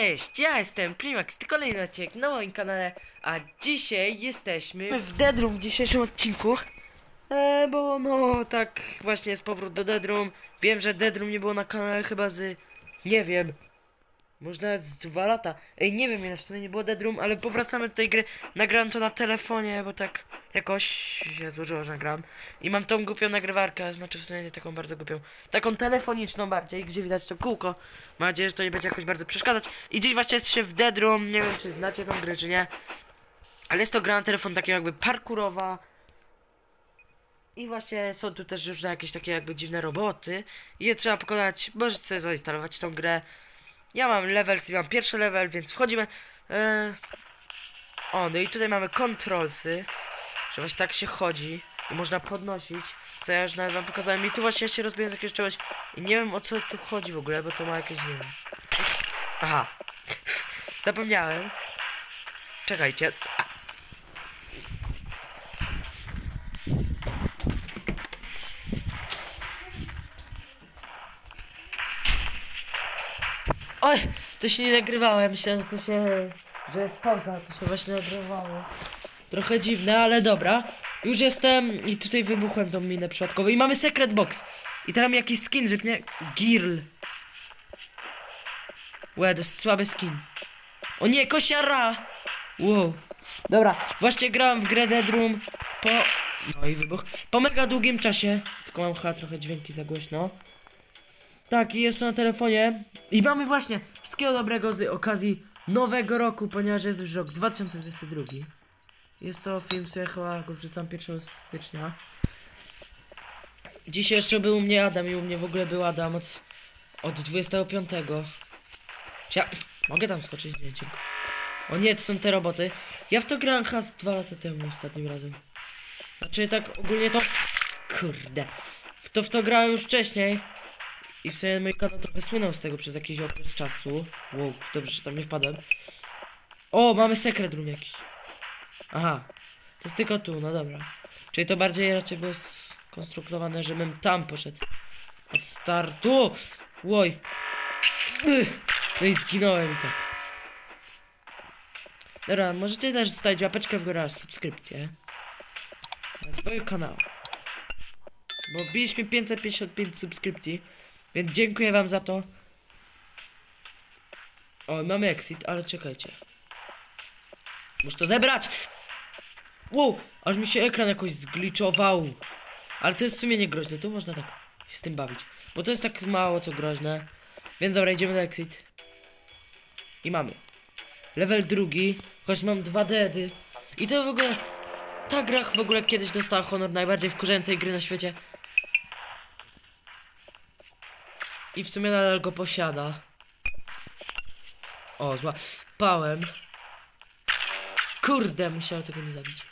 Cześć, ja jestem Primax, to kolejny odcinek na moim kanale, a dzisiaj jesteśmy w Deadroom w dzisiejszym odcinku. E, bo no tak właśnie jest powrót do Deadroom. Wiem, że Deadroom nie było na kanale chyba z, nie wiem, może nawet z dwa lata. Ej, nie wiem ile w sumie nie było Deadroom, ale powracamy do tej gry. Nagrałem to na telefonie, bo tak jakoś się złożyło, że nagrałem. I mam tą głupią nagrywarkę, znaczy w sumie nie taką bardzo głupią. Taką telefoniczną bardziej, gdzie widać to kółko. Mam nadzieję, że to nie będzie jakoś bardzo przeszkadzać. I dziś właśnie jesteście w Deadroom, nie wiem czy znacie tą grę czy nie. Ale jest to gra na telefon taka jakby parkurowa. I właśnie są tu też różne jakieś takie jakby dziwne roboty. I je trzeba pokonać, możecie sobie zainstalować tą grę. Ja mam level, mam pierwszy level, więc wchodzimy. E... O, no i tutaj mamy controlsy, że właśnie tak się chodzi i można podnosić, co ja już nawet wam pokazałem. I tu właśnie się rozbiłem z jakiegoś czegoś i nie wiem o co tu chodzi w ogóle, bo to ma jakieś, nie wiem. Aha, zapomniałem. Czekajcie. Oj, to się nie nagrywało, ja myślałem, że to się, że jest pauza, to się właśnie nagrywało. Trochę dziwne, ale dobra. Już jestem i tutaj wybuchłem tą minę przypadkowo i mamy secret box. I tam jakiś skin, żeby nie... Girl. Łe, to jest słaby skin. O nie, kosiara! Wow. Dobra, właśnie grałem w grę Deadroom po... No i wybuch. Po mega długim czasie. Tylko mam chyba trochę dźwięki za głośno. Tak, i jest to na telefonie. I mamy właśnie wszystkiego dobrego z okazji nowego roku, ponieważ jest już rok 2022. Jest to film, ja chyba go wrzucam 1 stycznia. Dzisiaj jeszcze był u mnie Adam i u mnie w ogóle był Adam od, od 25. Czy Ja mogę tam skoczyć? Nie, dziękuję. O nie, to są te roboty. Ja w to grałem z dwa lata temu ostatnim razem. Znaczy tak ogólnie to... Kurde. W to w to grałem już wcześniej. I w sumie mój kanał trochę słynął z tego przez jakiś okres czasu. Wow, dobrze, że tam nie wpadłem. O, mamy sekret room jakiś. Aha, to jest tylko tu, no dobra. Czyli to bardziej raczej było skonstruowane, żebym tam poszedł. Od startu! Łoj! No i zginąłem i tak. Dobra, możecie też zostawić łapeczkę w górę, subskrypcję. Na swojego kanału. Bo wbiliśmy 555 subskrypcji. Więc dziękuję wam za to. O, mamy exit, ale czekajcie. Muszę to zebrać! Wow, aż mi się ekran jakoś zgliczował. Ale to jest w sumie nie groźne, tu można tak się z tym bawić. Bo to jest tak mało co groźne. Więc dobra, idziemy na exit. I mamy. Level drugi, choć mam dwa deady. I to w ogóle... Ta gra w ogóle kiedyś dostała honor najbardziej wkurzającej gry na świecie. I w sumie nadal go posiada. O, złapałem. Kurde, musiałem tego nie zabić.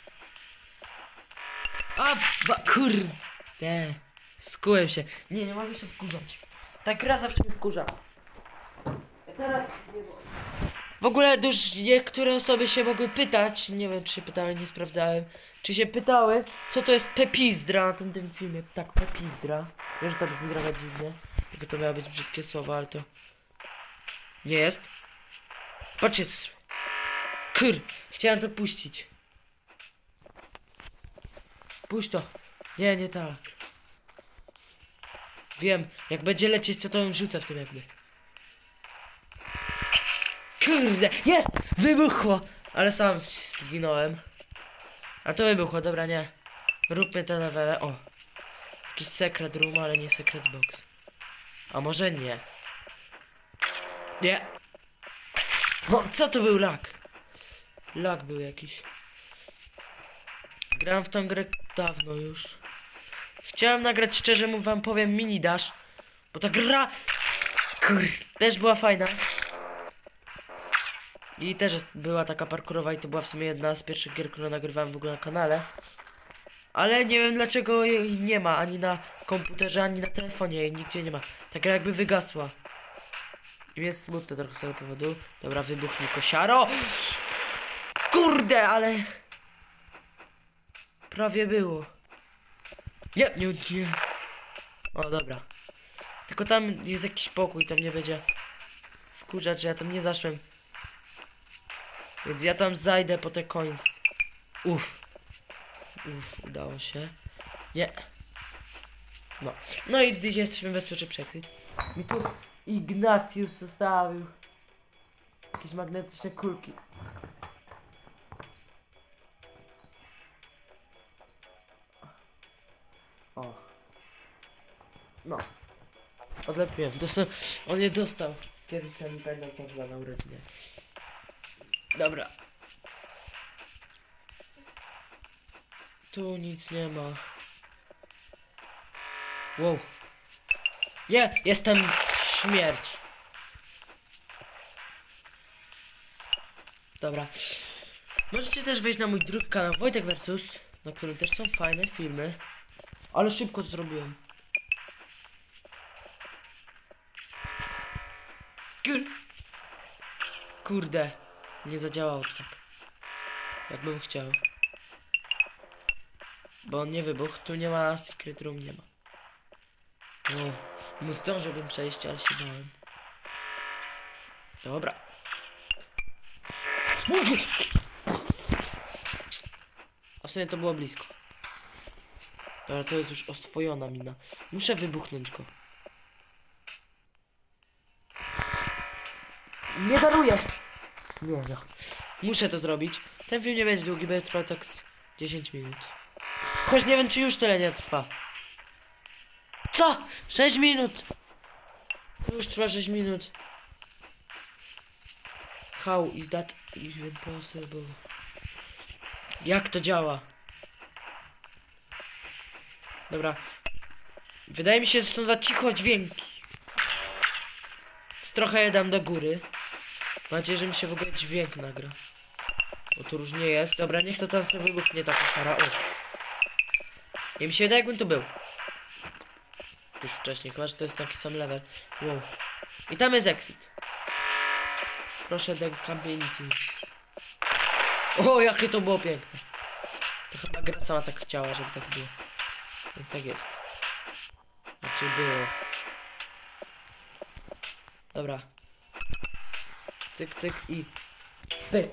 A, ba, kurde. Skułem się. Nie, nie mogę się wkurzać. Ta gra zawsze mnie wkurza. A teraz nie mogę. W ogóle już niektóre osoby się mogły pytać, nie wiem czy się pytały, nie sprawdzałem, czy się pytały, co to jest pepizdra na tym, tym filmie. Tak, pepizdra. Wiem, że to brzmi trochę dziwnie. Jakby to miało być brzydkie słowo, ale to nie jest. Patrzcie co zrobię. Kur, chciałem to puścić. Puść to. Nie, nie tak. Wiem, jak będzie lecieć, to to ją rzucę w tym jakby. Kurde, jest! Wybuchło! Ale sam zginąłem. A to wybuchło, dobra, nie. Róbmy te levele. O. Jakiś secret room, ale nie secret box. A może nie? Nie. No, co to był lag? Lag był jakiś. Grałem w tą grę dawno już. Chciałem nagrać szczerze mu wam powiem mini dash. Bo ta gra... Kur... Też była fajna. I też była taka parkurowa i to była w sumie jedna z pierwszych gier, które nagrywałem w ogóle na kanale. Ale nie wiem dlaczego jej nie ma ani na komputerze, ani na telefonie jej nigdzie nie ma. Ta gra jakby wygasła. I jest smutno trochę z tego powodu. Dobra, wybuchnij kosiaro. Kurde, ale... Prawie było. Nie, nie, nie. O, dobra. Tylko tam jest jakiś pokój, tam nie będzie wkurzać, że ja tam nie zaszłem. Więc ja tam zajdę po te końce. Uff. Uff, udało się. Nie. No. No i jesteśmy bezpieczni exit. Mi tu Ignatius zostawił. Jakieś magnetyczne kulki. O. No. Odlepiłem. Dostał, on je dostał. Kiedyś tam nie pamiętam co chyba na urodzinie. Dobra. Tu nic nie ma. Wow. Nie, jestem śmierć. Dobra. Możecie też wejść na mój drugi kanał Wojtek Versus, na którym też są fajne filmy. Ale szybko to zrobiłem. Kur... Kurde. Nie zadziałało to tak. Jakbym chciał. Bo on nie wybuchł, tu nie ma secret room, nie ma. No, no zdążyłbym przejść, ale się bałem. Dobra. A w sumie to było blisko. Dobra, to jest już oswojona mina. Muszę wybuchnąć go. Nie daruję! Nie no. Muszę to zrobić. Ten film nie będzie długi, będzie trwał tak z 10 minut. Choć nie wiem, czy już tyle nie trwa. Co? 6 minut! To już trwa 6 minut. How is that even possible? Jak to działa? Dobra. Wydaje mi się, że są za cicho dźwięki. Więc trochę je dam do góry. Mam nadzieję, że mi się w ogóle dźwięk nagra. Bo tu różnie jest. Dobra, niech to tam sobie wybuchnie taka szara. O. I mi się wydaje, jakbym tu był. Już wcześniej, chyba, że to jest taki sam level. Wow. I tam jest exit. Proszę do kamienicy. O, jakie to było piękne. To chyba gra sama tak chciała, żeby tak było. Więc tak jest. Znaczy było. Dobra. Cyk, cyk i pyk.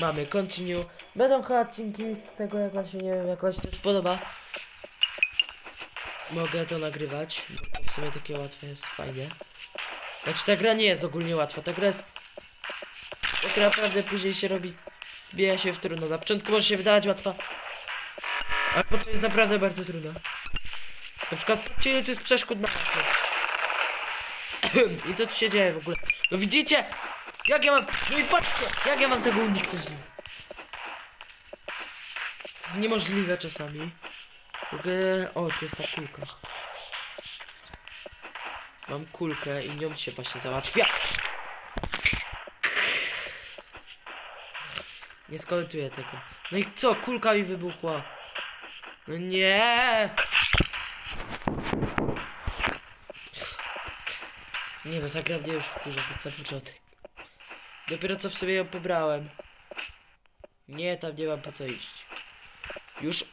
Mamy continue. Będą chyba odcinki z tego, jak się nie wiem, jak wam się to spodoba. Mogę to nagrywać, bo to w sumie takie łatwe jest, fajnie. Znaczy ta gra nie jest ogólnie łatwa, ta gra jest... Tak naprawdę później się robi... Zbija się w trudno. Na początku może się wydawać łatwa. Ale potem jest naprawdę bardzo trudna. Na przykład ile to jest przeszkód na. I co tu się dzieje w ogóle? No widzicie? Jak ja mam... No i patrzcie! Jak ja mam tego uniknąć? To jest niemożliwe czasami. Ogóle... O, tu jest ta kulka. Mam kulkę i nią się właśnie załatwia. Nie skomentuję tego. No i co? Kulka mi wybuchła. No nie! Nie no, ta gra mnie już wkurza, sam początek. Dopiero co w sobie ją pobrałem. Nie, tam nie mam po co iść. Już...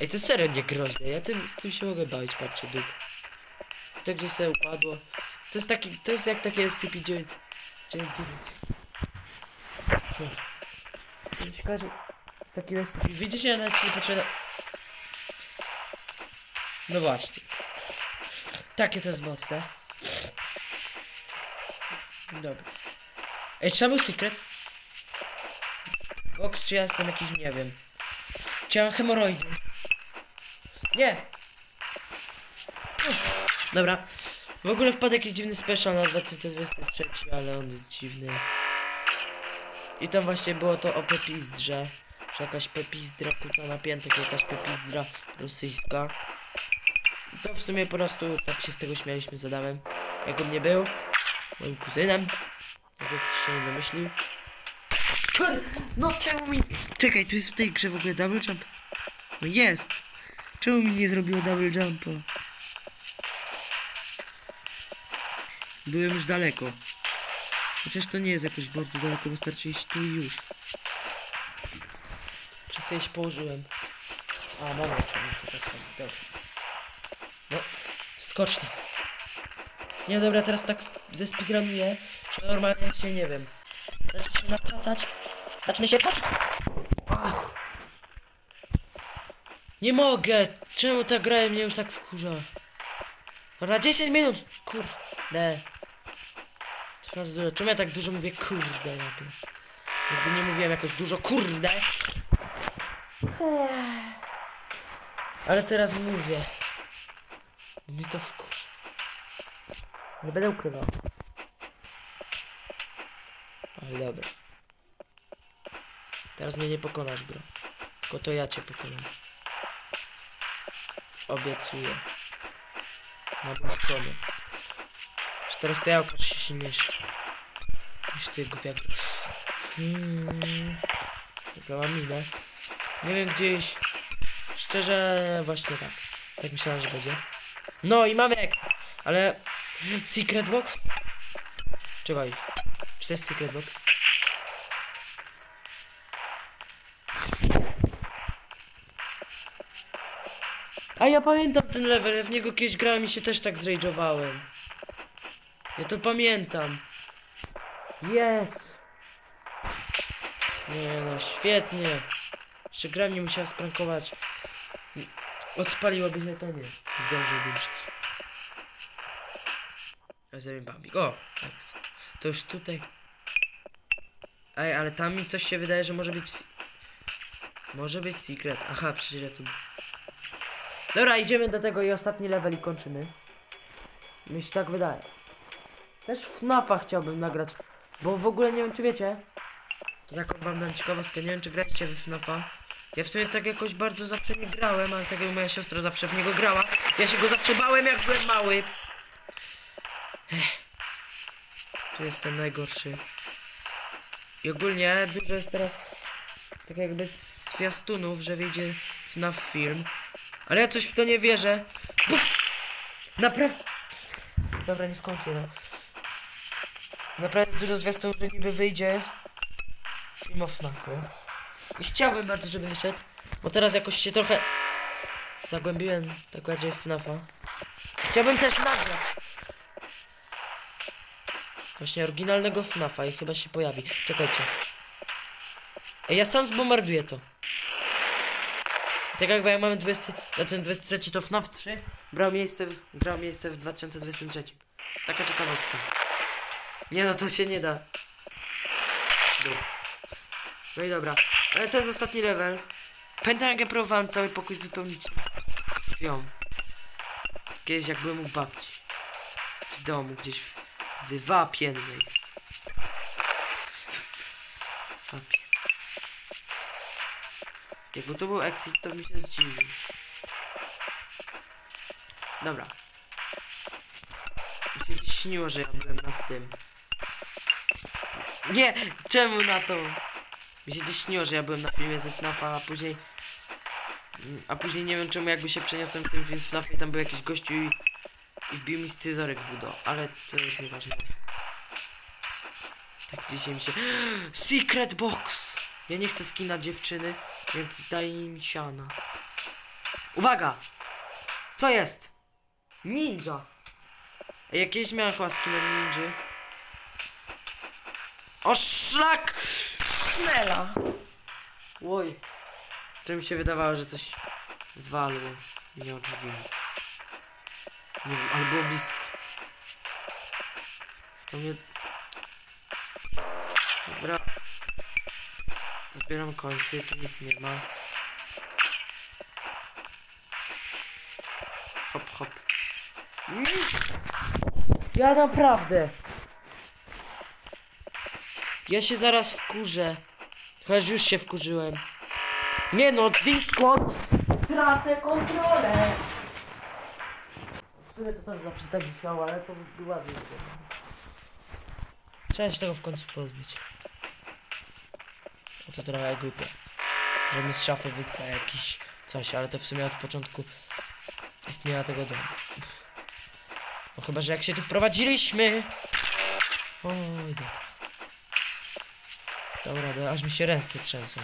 Ej, to serio nie groźne, ja tym, z tym się mogę bawić, patrzcie, dup. To gdzieś sobie upadło. To jest taki, to jest jak takie SCP-9. 9 To się kojarzy z takim SCP. Widzicie, ja nawet nie potrzeba... No właśnie. Takie to jest mocne. Dobra. Ej, był secret? Box, czy ja jestem jakiś, nie wiem. Czy ja mam hemoroidy? Nie! Dobra. W ogóle wpadł jakiś dziwny special na 2023, ale on jest dziwny. I tam właśnie było to o pepizdrze. Że jakaś pepizdra kuta na piętek, jakaś pepizdra rosyjska. I to w sumie po prostu tak się z tego śmialiśmy z Adamem. Jak on nie był, moim kuzynem. Jak się nie domyślił. No czemu mi... Czekaj, tu jest w tej grze w ogóle double jump? No jest! Czemu mi nie zrobiło double jumpa? Byłem już daleko. Chociaż to nie jest jakoś bardzo daleko, wystarczy iść tu i już. Przez to się położyłem. A, dobra, to tak dobra. No, skocz tam. Nie, dobra, teraz tak ze speedrunuję, że normalnie się nie wiem. Zacznę się napracać. Zacznę się. Nie mogę! Czemu ta gra mnie już tak wkurza? Dobra, 10 minut! Kurde. Za dużo. Czemu ja tak dużo mówię kurde nagle? Nigdy nie mówiłem jakoś dużo kurde. Ale teraz mówię. Mnie to. Nie będę ukrywał. Ale dobra. Teraz mnie nie pokonasz, bro. Tylko to ja cię pokonam. Obiecuję. Na. Że teraz to ja okaż się silniejszy. Niż ty głupiak. Hmm. Dobra, mam minę. Nie wiem, gdzieś... Szczerze, właśnie tak. Tak myślałem, że będzie. No i mamy exit. Ale... Secret box? Czekaj. Czy to jest secret box? A ja pamiętam ten level, ja w niego kiedyś grałem i się też tak zrage'owałem. Ja to pamiętam. Jest. Nie no, świetnie. Jeszcze gra mnie musiała sprankować. Odpaliłoby się to nie. Zdążyłbym przecież. Rozumiem Bambik. O! tak. To już tutaj. Ej, ale tam mi coś się wydaje, że może być... Może być secret. Aha, przecież ja tu... Dobra, idziemy do tego i ostatni level i kończymy. Mi się tak wydaje. Też w FNAFa chciałbym nagrać. Bo w ogóle nie wiem czy wiecie. To taką wam dam ciekawostkę, nie wiem czy gracie w FNAFa. Ja w sumie tak jakoś bardzo zawsze nie grałem, ale tak jak moja siostra zawsze w niego grała. Ja się go zawsze bałem jak byłem mały. Ech. Tu jestem najgorszy. I ogólnie dużo jest teraz tak jakby zwiastunów, że wyjdzie FNAF film. Ale ja coś w to nie wierzę. Naprawdę... Dobra, nie skończę, no. Naprawdę dużo zwiastunów, że niby wyjdzie film o FNAFu. I chciałbym bardzo, żeby wyszedł, bo teraz jakoś się trochę zagłębiłem tak bardziej w FNAFa. Chciałbym też nagrać właśnie oryginalnego FNAFa i chyba się pojawi. Czekajcie. Ej, ja sam zbombarduję to. Tak jakby jak mamy 20, 2023 to FNAF 3 brał miejsce, w, brał miejsce w 2023. Taka ciekawostka. Nie no, to się nie da. No i dobra. Ale to jest ostatni level. Pamiętam jak ja próbowałem cały pokój wypełnić krwią. Kiedyś jak byłem u babci. W domu, gdzieś w. Wapie. Jakby to był exit, to mi się zdziwił. Dobra. Mi się śniło, że ja byłem na tym. Nie! Czemu na to? Mi się śniło, że ja byłem na filmie ze FNAFa, a później... A później nie wiem czemu jakby się przeniosłem w tym film z FNAF i tam był jakiś gościu i, i wbił mi scyzorek w udo, ale to już nieważne. Tak dzisiaj mi się... Secret box! Ja nie chcę skina dziewczyny, więc daj im siana. Uwaga! Co jest? Ninja! Ej, Ja kiedyś miałem chyba skina ninja. O szlak! Snela! Oj. To mi się wydawało, że coś walło. Nie o drzwi. Nie wiem, ale było blisko. To mnie... Dobra. Zbieram końcy, tu nic nie ma. Hop, hop. Ja naprawdę. Ja się zaraz wkurzę. Chociaż już się wkurzyłem. Nie no, Discord! Tracę kontrolę! W sumie to tam zawsze tak chciał, ale to ładnie. Trzeba się tego w końcu pozbyć. To trochę głupie. Że mi z szafy wystaje jakiś coś, ale to w sumie od początku istnienia tego domu. No chyba, że jak się tu wprowadziliśmy. Oj. Dobra, dobra, aż mi się ręce trzęsą.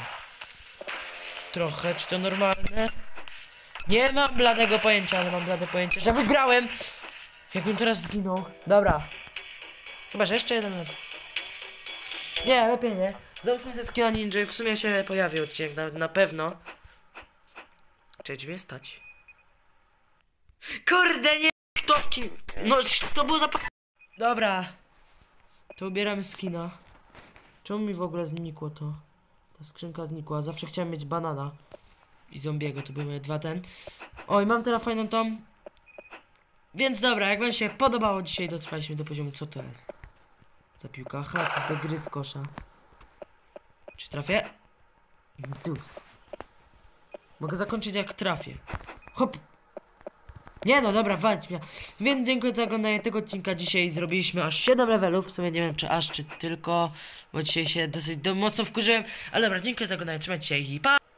Trochę, czy to normalne? Nie mam bladego pojęcia, ale mam blade pojęcie, że wygrałem! Jakbym teraz zginął. Dobra. Chyba, że jeszcze jeden. Nie, lepiej nie. Załóżmy ze skina ninja w sumie się pojawi odcinek, na, na pewno. Czy drzwi stać? Kurde, nie! Kto kim? No, to było zap... Dobra. To ubieramy skina. Czemu mi w ogóle znikło to? Ta skrzynka znikła. Zawsze chciałem mieć banana. I zombiego, to były moje dwa ten. Oj, mam teraz fajną tą. Więc dobra, jak wam się podobało dzisiaj, dotrwaliśmy do poziomu, co to jest? Za piłka, aha, to jest do gry w kosza. Czy trafię? Tu. Mogę zakończyć jak trafię. Hop! Nie no, dobra, walcz mnie. Więc dziękuję za oglądanie tego odcinka. Dzisiaj zrobiliśmy aż 7 levelów. W sumie nie wiem, czy aż, czy tylko, bo dzisiaj się dosyć do, mocno wkurzyłem. Ale dobra, dziękuję za oglądanie. Trzymajcie się i pa!